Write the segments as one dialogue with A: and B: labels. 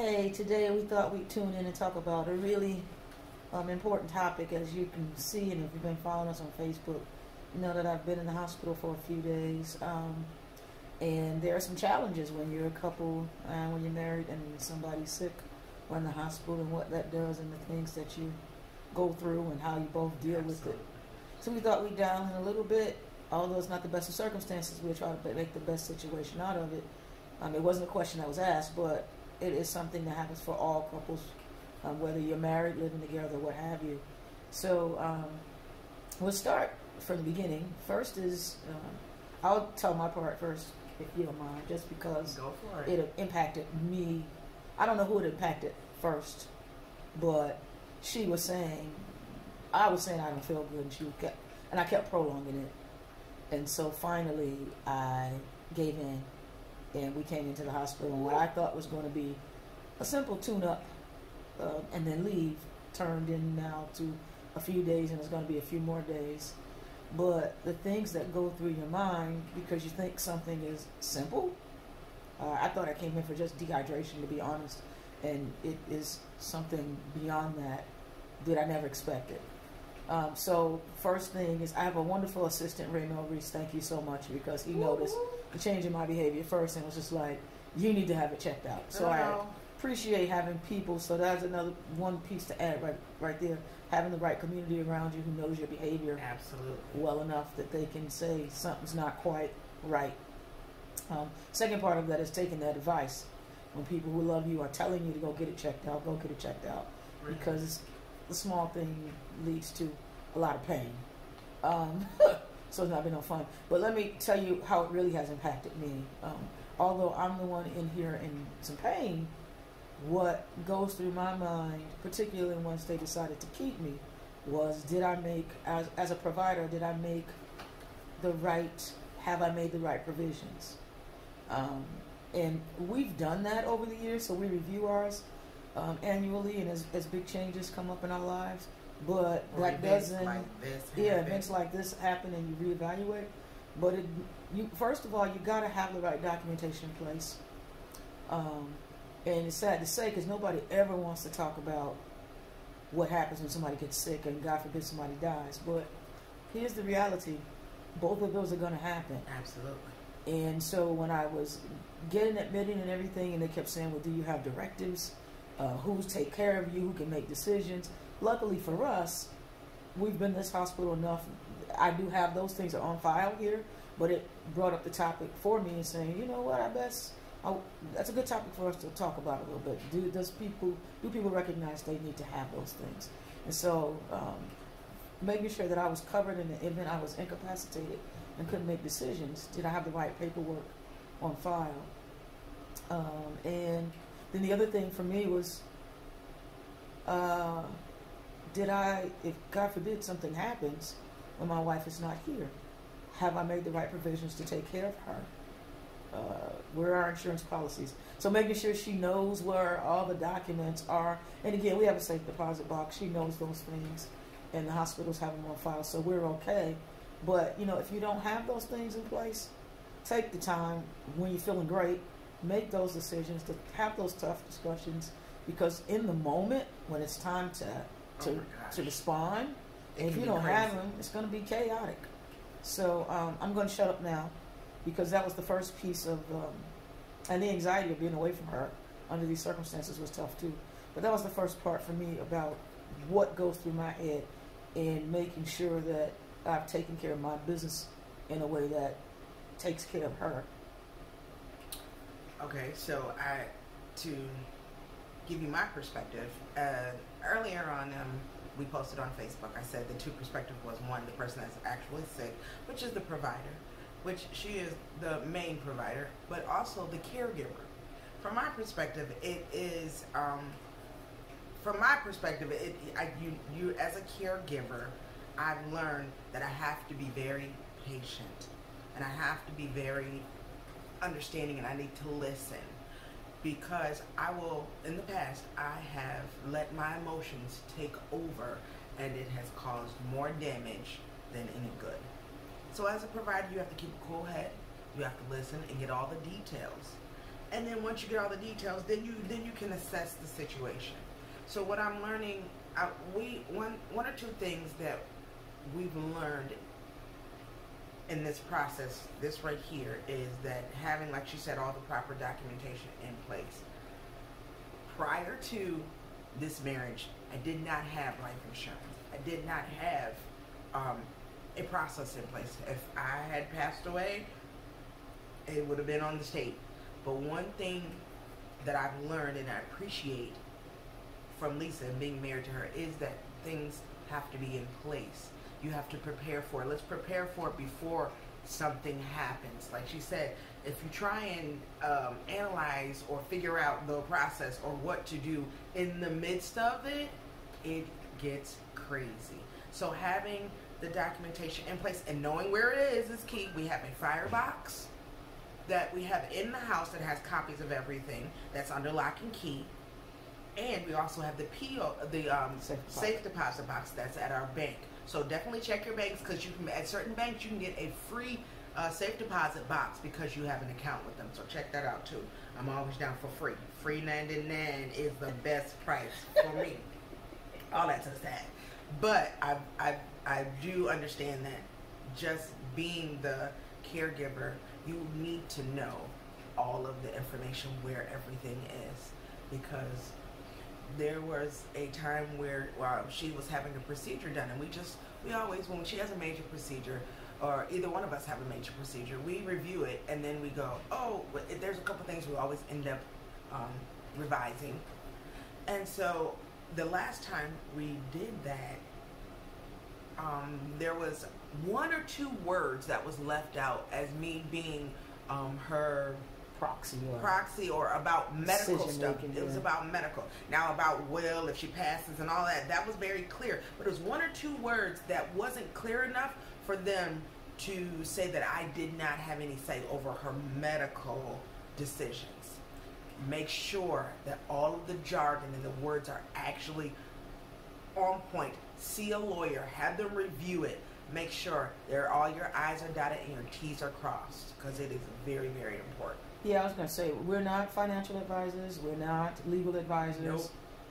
A: Hey, today we thought we'd tune in and talk about a really um, important topic. As you can see, and if you've been following us on Facebook, you know that I've been in the hospital for a few days. Um, and there are some challenges when you're a couple, and when you're married, and somebody's sick or in the hospital, and what that does, and the things that you go through, and how you both deal with it. So we thought we'd dial in a little bit. Although it's not the best of circumstances, we'll try to make the best situation out of it. Um, it wasn't a question that was asked, but it is something that happens for all couples, um, whether you're married, living together, what have you. So um, we'll start from the beginning. First is um, I'll tell my part first, if you don't mind, just because
B: it.
A: it impacted me. I don't know who it impacted first, but she was saying, I was saying I don't feel good, and she kept, and I kept prolonging it, and so finally I gave in and we came into the hospital. And what I thought was going to be a simple tune-up uh, and then leave turned in now to a few days, and it's going to be a few more days. But the things that go through your mind because you think something is simple. Uh, I thought I came in for just dehydration, to be honest, and it is something beyond that that I never expected. Um, so first thing is I have a wonderful assistant, Raymond Reese. Thank you so much because he noticed in my behavior first and was just like, you need to have it checked out. So I appreciate having people. So that's another one piece to add right right there. Having the right community around you who knows your behavior
B: absolutely
A: well enough that they can say something's not quite right. Um, second part of that is taking that advice. When people who love you are telling you to go get it checked out, go get it checked out because the small thing leads to a lot of pain. Um, so it's not been no fun. But let me tell you how it really has impacted me. Um, although I'm the one in here in some pain, what goes through my mind, particularly once they decided to keep me, was did I make, as, as a provider, did I make the right, have I made the right provisions? Um, and we've done that over the years, so we review ours um, annually, and as, as big changes come up in our lives, but
B: or
A: that doesn't.
B: Like
A: yeah, events like this happen, and you reevaluate. But it, you first of all, you got to have the right documentation in place. Um, and it's sad to say because nobody ever wants to talk about what happens when somebody gets sick and God forbid somebody dies. But here's the reality: both of those are going to happen.
B: Absolutely.
A: And so when I was getting admitted and everything, and they kept saying, "Well, do you have directives? Uh, who's take care of you? Who can make decisions?" luckily for us, we've been this hospital enough. I do have those things on file here, but it brought up the topic for me and saying, you know what, I best. Oh, that's a good topic for us to talk about a little bit. Do does people do people recognize they need to have those things? And so, um, making sure that I was covered in the event I was incapacitated and couldn't make decisions. Did I have the right paperwork on file? Um, and then the other thing for me was uh, did I, if God forbid something happens when my wife is not here, have I made the right provisions to take care of her? Uh, where are our insurance policies? So making sure she knows where all the documents are. And again, we have a safe deposit box. She knows those things, and the hospitals have them on file, so we're okay. But you know, if you don't have those things in place, take the time when you're feeling great, make those decisions to have those tough discussions. Because in the moment, when it's time to to,
B: oh
A: to respond. If you don't
B: crazy.
A: have them, it's going to be chaotic. So um, I'm going to shut up now because that was the first piece of, um, and the anxiety of being away from her under these circumstances was tough too. But that was the first part for me about what goes through my head and making sure that I've taken care of my business in a way that takes care of her.
B: Okay, so I to give you my perspective. Uh, earlier on, um, we posted on Facebook. I said the two perspective was one, the person that's actually sick, which is the provider, which she is the main provider, but also the caregiver. From my perspective, it is. Um, from my perspective, it, I, you, you as a caregiver, I've learned that I have to be very patient, and I have to be very understanding, and I need to listen because I will, in the past, I have let my emotions take over and it has caused more damage than any good. So, as a provider, you have to keep a cool head, you have to listen and get all the details. and then once you get all the details, then you then you can assess the situation. So what I'm learning, uh, we one one or two things that we've learned in this process, this right here, is that having, like she said, all the proper documentation in place. Prior to this marriage, I did not have life insurance. I did not have um, a process in place. If I had passed away, it would have been on the state. But one thing that I've learned and I appreciate from Lisa and being married to her is that things have to be in place. You have to prepare for it. Let's prepare for it before something happens. Like she said, if you try and um, analyze or figure out the process or what to do in the midst of it, it gets crazy. So having the documentation in place and knowing where it is is key. We have a firebox that we have in the house that has copies of everything that's under lock and key. And we also have the PO, the um, safe, deposit. safe deposit box that's at our bank. So definitely check your banks because you can at certain banks you can get a free uh, safe deposit box because you have an account with them. So check that out too. I'm always down for free. Free 99 is the best price for me. All that to side. But I, I, I do understand that just being the caregiver, you need to know all of the information where everything is because there was a time where well, she was having a procedure done, and we just we always when she has a major procedure, or either one of us have a major procedure, we review it and then we go, oh, there's a couple things we always end up um, revising, and so the last time we did that, um, there was one or two words that was left out as me being um, her
A: proxy or
B: proxy or about medical stuff. Making, it was about medical. Now about will, if she passes and all that, that was very clear. But it was one or two words that wasn't clear enough for them to say that I did not have any say over her medical decisions. Make sure that all of the jargon and the words are actually on point. See a lawyer, have them review it. Make sure that all your I's are dotted and your T's are crossed because it is very, very important.
A: Yeah, I was going to say, we're not financial advisors, we're not legal advisors. Nope.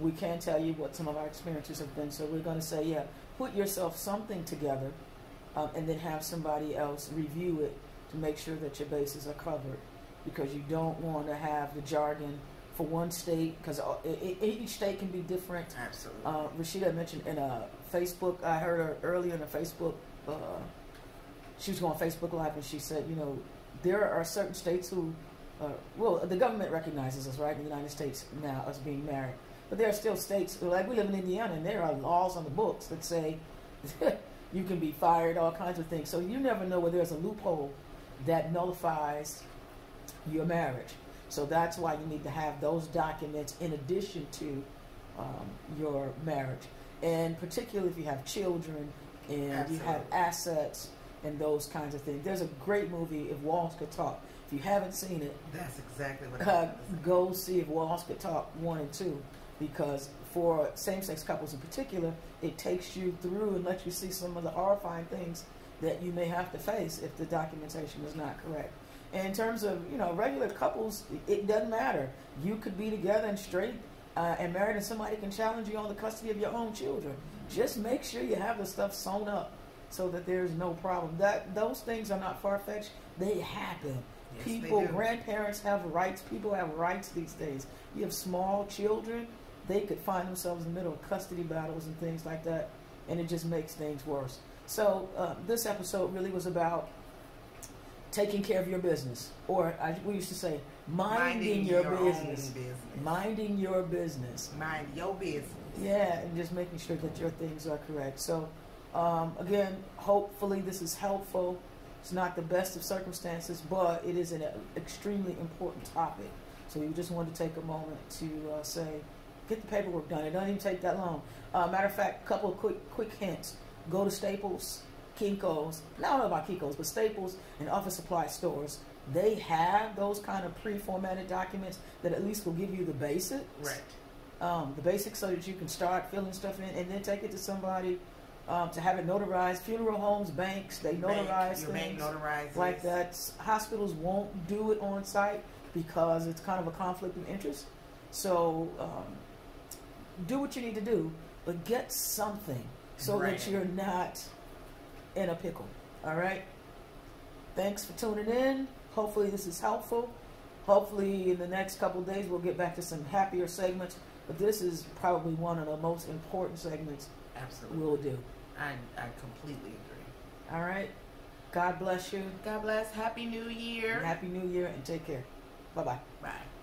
A: We can't tell you what some of our experiences have been. So we're going to say, yeah, put yourself something together um, and then have somebody else review it to make sure that your bases are covered because you don't want to have the jargon for one state because each state can be different.
B: Absolutely.
A: Uh, Rasheida mentioned in a Facebook, I heard her earlier in a Facebook, uh, she was going Facebook Live and she said, you know, there are certain states who uh, well, the government recognizes us, right, in the United States now as being married. But there are still states, like we live in Indiana, and there are laws on the books that say you can be fired, all kinds of things. So you never know where there's a loophole that nullifies your marriage. So that's why you need to have those documents in addition to um, your marriage. And particularly if you have children and Absolutely. you have assets and those kinds of things. There's a great movie, If Walls Could Talk, if you haven't seen it,
B: that's exactly what.
A: Uh, go see if Walls Could Talk one and two, because for same-sex couples in particular, it takes you through and lets you see some of the horrifying things that you may have to face if the documentation is not correct. And in terms of you know regular couples, it doesn't matter. You could be together and straight uh, and married, and somebody can challenge you on the custody of your own children. Just make sure you have the stuff sewn up so that there's no problem. That those things are not far fetched. They happen. Yes, people, grandparents have rights. People have rights these days. You have small children, they could find themselves in the middle of custody battles and things like that, and it just makes things worse. So uh, this episode really was about taking care of your business, or I, we used to say minding, minding your, your business. business, minding your business,
B: mind your business.
A: Yeah, and just making sure that your things are correct. So um, again, hopefully this is helpful. It's not the best of circumstances, but it is an extremely important topic. So we just wanted to take a moment to uh, say, get the paperwork done. It doesn't even take that long. Uh, matter of fact, a couple of quick quick hints. Go to Staples, Kinko's. I don't know about Kinko's, but Staples and office supply stores. They have those kind of pre-formatted documents that at least will give you the basics.
B: Right.
A: Um, the basics so that you can start filling stuff in and then take it to somebody um, to have it notarized. Funeral homes, banks, they notarize
B: bank, your bank
A: things like that. Hospitals won't do it on site because it's kind of a conflict of interest. So um, do what you need to do, but get something so
B: Right.
A: that you're not in a pickle. All right. Thanks for tuning in. Hopefully this is helpful. Hopefully in the next couple days we'll get back to some happier segments. But this is probably one of the most important segments
B: Absolutely.
A: we'll do.
B: I, I completely agree.
A: All right. God bless you.
B: God bless. Happy New Year.
A: Happy New Year and take care. Bye bye.
B: Bye.